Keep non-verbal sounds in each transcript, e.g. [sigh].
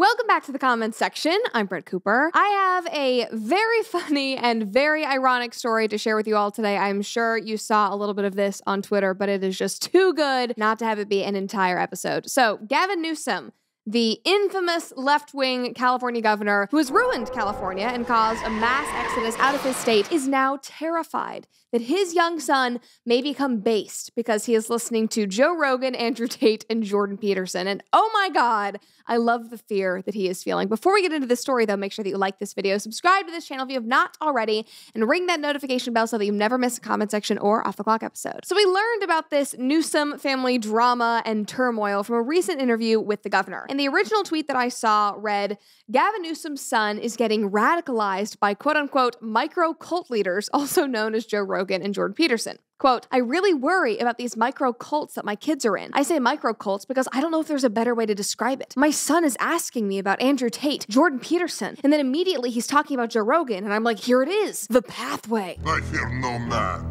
Welcome back to the comments section. I'm Brett Cooper. I have a very [laughs] funny and very ironic story to share with you all today. I'm sure you saw a little bit of this on Twitter, but it is just too good not to have it be an entire episode. So, Gavin Newsom the infamous left wing California governor who has ruined California and caused a mass exodus out of his state, is now terrified that his young son may become based because he is listening to Joe Rogan, Andrew Tate, and Jordan Peterson. And oh my God, I love the fear that he is feeling. Before we get into the story, though, make sure that you like this video, subscribe to this channel if you have not already, and ring that notification bell so that you never miss a comment section or off the clock episode. So we learned about this Newsom family drama and turmoil from a recent interview with the governor. And the original tweet that I saw read Gavin Newsom's son is getting radicalized by quote unquote micro cult leaders, [laughs] also known as Joe Rogan and Jordan Peterson. Quote, I really worry about these micro cults that my kids are in. I say micro cults because I don't know if there's a better way to describe it. My son is asking me about Andrew Tate, Jordan Peterson, and then immediately he's talking about Joe Rogan, and I'm like, here it is, the pathway. I fear no man,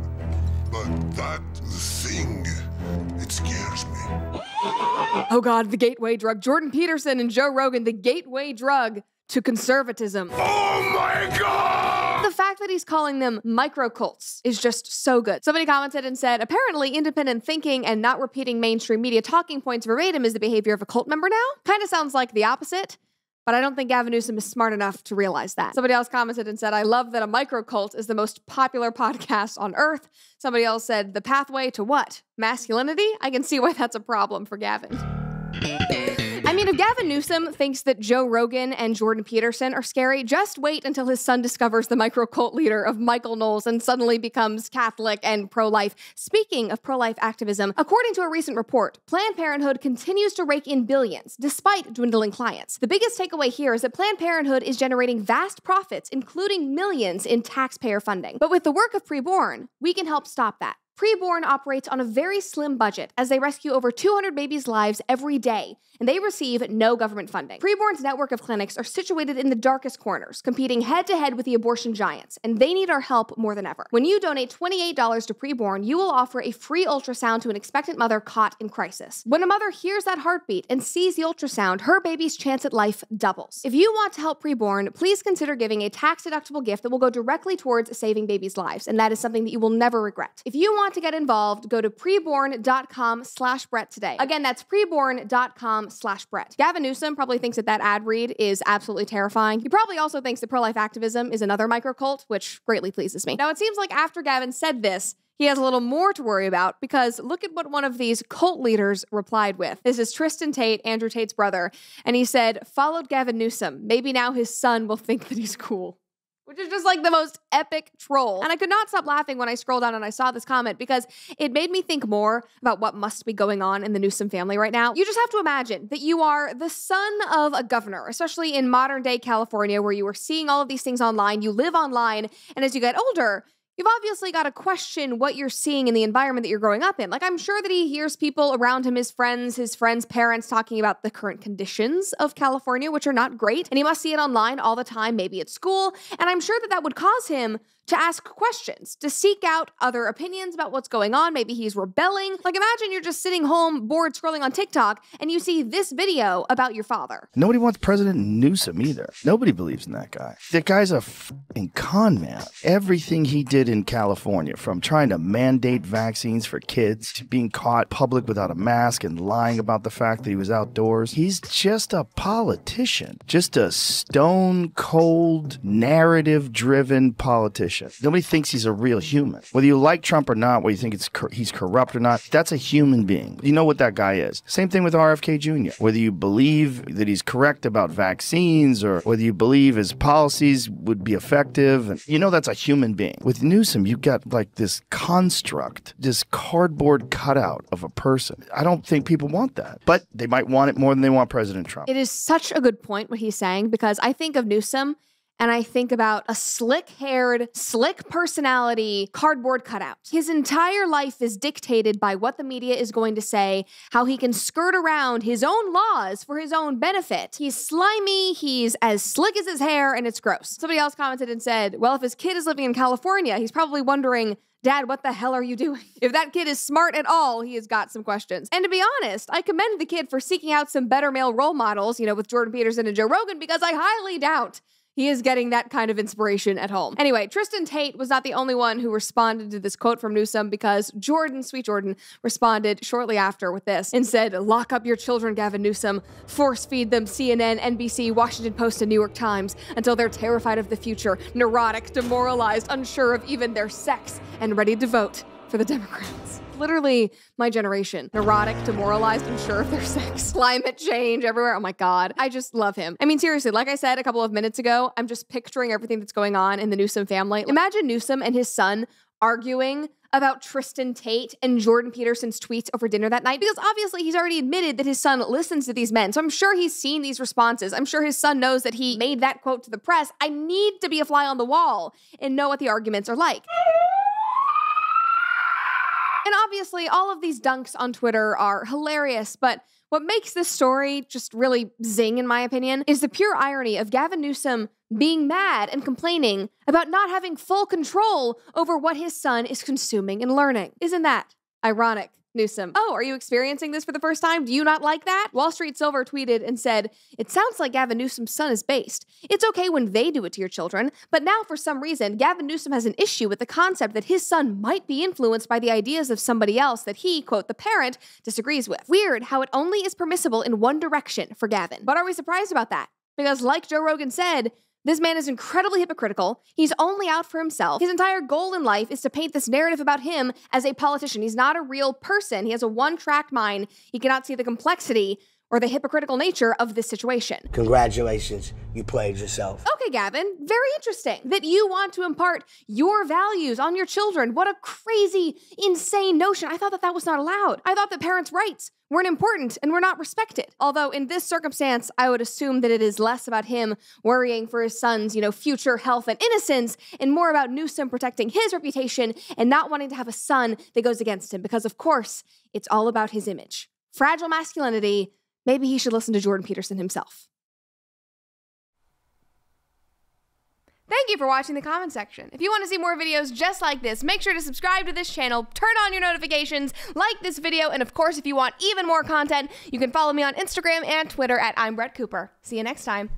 but that thing, it scares me. Oh God, the gateway drug. Jordan Peterson and Joe Rogan, the gateway drug to conservatism. Oh my god! The fact that he's calling them micro cults is just so good. Somebody commented and said, apparently, independent thinking and not repeating mainstream media talking points verbatim is the behavior of a cult member now. Kind of sounds like the opposite. But I don't think Gavin Newsom is smart enough to realize that. Somebody else commented and said, I love that a micro cult is the most popular [laughs] podcast on earth. Somebody else said, the pathway to what? Masculinity? I can see why that's a problem for Gavin. If Gavin Newsom thinks that Joe Rogan and Jordan Peterson are scary, just wait until his son discovers the micro cult leader of Michael Knowles and suddenly becomes Catholic and pro life. Speaking of pro life activism, according to a recent report, Planned Parenthood continues to rake in billions despite dwindling clients. The biggest takeaway here is that Planned Parenthood is generating vast profits, including millions in taxpayer funding. But with the work of Preborn, we can help stop that. Preborn operates on a very slim budget as they rescue over 200 babies' lives every day, and they receive no government funding. Preborn's network of clinics are situated in the darkest corners, competing head to head with the abortion giants, and they need our help more than ever. When you donate $28 to Preborn, you will offer a free ultrasound to an expectant mother caught in crisis. When a mother hears that heartbeat and sees the ultrasound, her baby's chance at life doubles. If you want to help Preborn, please consider giving a tax-deductible gift that will go directly towards saving babies' lives, and that is something that you will never regret. If you want want to get involved, go to preborn.com slash Brett today. Again, that's preborn.com slash Brett. Gavin Newsom probably thinks that that ad read is absolutely terrifying. He probably also thinks that pro-life activism is another microcult, which greatly pleases me. Now, it seems like after Gavin said this, he has a little more to worry about because look at what one of these cult leaders replied with. This is Tristan Tate, Andrew Tate's brother, and he said, followed Gavin Newsom. Maybe now his son will think that he's cool which is just like the most epic troll. And I could not stop laughing when I scrolled down and I saw this comment because it made me think more about what must be going on in the Newsom family right now. You just have to imagine that you are the son of a governor, especially in modern day California, where you are seeing all of these things online, you live online, and as you get older, you've obviously got to question what you're seeing in the environment that you're growing up in. Like, I'm sure that he hears people around him, his friends, his friends' parents, talking about the current conditions of California, which are not great. And he must see it online all the time, maybe at school. And I'm sure that that would cause him to ask questions, to seek out other opinions about what's going on. Maybe he's rebelling. Like, imagine you're just sitting home, bored, scrolling on TikTok, and you see this video about your father. Nobody wants President Newsom either. Nobody believes in that guy. That guy's a f***ing con man. Everything he did in California, from trying to mandate vaccines for kids to being caught public without a mask and lying about the fact that he was outdoors, he's just a politician. Just a stone cold, narrative driven politician. Nobody thinks he's a real human. Whether you like Trump or not, whether you think it's he's corrupt or not, that's a human being. You know what that guy is. Same thing with RFK Jr. Whether you believe that he's correct about vaccines or whether you believe his policies would be effective, you know that's a human being. With Newsom, you've got like this construct, this cardboard cutout of a person. I don't think people want that, but they might want it more than they want President Trump. It is such a good point what he's saying because I think of Newsom and I think about a slick haired, slick personality, cardboard cutout. His entire life is dictated by what the media is going to say, how he can skirt around his own laws for his own benefit. He's slimy, he's as slick as his hair, and it's gross. Somebody else commented and said, well, if his kid is living in California, he's probably wondering, Dad, what the hell are you doing? [laughs] If that kid is smart at all, he has got some questions. And to be honest, I commend the kid for seeking out some better male role models, you know, with Jordan Peterson and Joe Rogan, because I highly doubt he is getting that kind of inspiration at home. Anyway, Tristan Tate was not the only one who responded to this quote from Newsom because Jordan, sweet Jordan, responded shortly after with this and said, Lock up your children, Gavin Newsom. Force feed them CNN, NBC, Washington Post, and New York Times until they're terrified of the future, neurotic, demoralized, unsure of even their sex, and ready to vote for the Democrats literally my generation. Neurotic, demoralized, unsure of their [laughs] sex, climate change everywhere. Oh my God. I just love him. I mean, seriously, like I said a couple of minutes ago, I'm just picturing everything that's going on in the Newsom family. Imagine Newsom and his son arguing about Tristan Tate and Jordan Peterson's tweets over dinner that night because obviously he's already admitted that his son listens to these men. So I'm sure he's seen these responses. I'm sure his son knows that he made that quote to the press. I need to be a fly on the wall and know what the arguments are like. And obviously, all of these dunks on Twitter are hilarious, but what makes this story just really zing, in my opinion, is the pure irony of Gavin Newsom being mad and complaining about not having full control over what his son is consuming and learning. Isn't that ironic? Newsom. Oh, are you experiencing this for the first time? Do you not like that? Wall Street Silver tweeted and said, It sounds like Gavin Newsom's son is based. It's okay when they do it to your children, but now for some reason, Gavin Newsom has an issue with the concept that his son might be influenced by the ideas of somebody else that he, quote, the parent, disagrees with. Weird how it only is permissible in one direction for Gavin. But are we surprised about that? Because, like Joe Rogan said, this man is incredibly hypocritical. He's only out for himself. His entire goal in life is to paint this narrative about him as a politician. He's not a real person. He has a one track mind. He cannot see the complexity or the hypocritical nature of this situation. Congratulations, you played yourself. Okay, Gavin, very interesting that you want to impart your values on your children. What a crazy, insane notion. I thought that that was not allowed. I thought that parents' rights weren't important and were not respected. Although in this circumstance, I would assume that it is less about him worrying for his son's, you know, future health and innocence and more about Newsom protecting his reputation and not wanting to have a son that goes against him because of course, it's all about his image. Fragile masculinity maybe he should listen to Jordan Peterson himself. Thank you for watching the comment section. If you want to see more videos just like this, make sure to subscribe to this channel, turn on your notifications, like this video, and of course, if you want even more content, you can follow me on Instagram and Twitter at I'm Brett Cooper. See you next time.